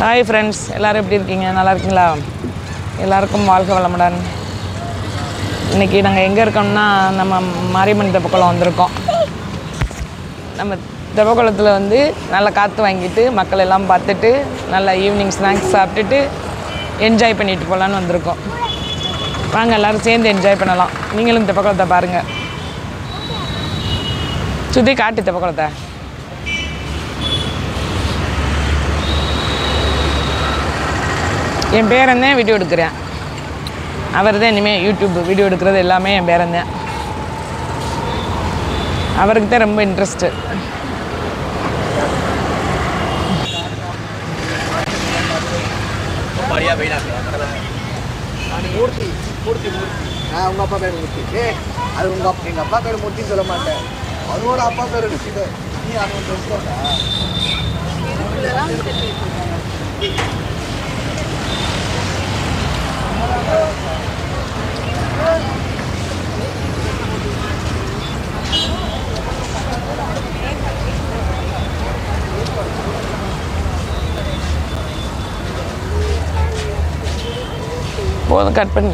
Hi friends எல்லோரும் எப்படி இருக்கீங்க? நல்லா இருக்கீங்களா? எல்லாருக்கும் வாழ்க வளமுடன். இன்றைக்கி நாங்கள் எங்கே இருக்கோம்னா நம்ம மாரியம்மன் தெப்பக்குளம் வந்திருக்கோம். நம்ம தெப்பக்குளத்தில் வந்து நல்ல காற்று வாங்கிட்டு மக்கள் எல்லாம் பார்த்துட்டு நல்லா ஈவினிங் ஸ்நாக்ஸ் சாப்பிட்டுட்டு என்ஜாய் பண்ணிட்டு போகலான்னு வந்திருக்கோம். வாங்க எல்லோரும் சேர்ந்து என்ஜாய் பண்ணலாம். நீங்களும் தெப்பக்குளத்தை பாருங்கள் சுற்றி காட்டு தெப்பக்குளத்தை. என் பேரன் வீடியோ எடுக்கிறேன். அவர் தான் இனிமேல் யூடியூப் வீடியோ எடுக்கிறது எல்லாமே என் பேரன் தான். அவருக்கு தான் ரொம்ப இன்ட்ரெஸ்ட்டு மூர்த்தி மூர்த்தி மூர்த்தி. நான் உங்க அப்பா பேர் மூர்த்தி. ஏ அது உங்க அப்பா எங்க அப்பா பேர் மூர்த்தின்னு சொல்ல மாட்டேன். அவனோட அப்பா பேர் இருக்குது நீ அவன் தெரிஞ்சோடா போதும் கட் பண்ணு.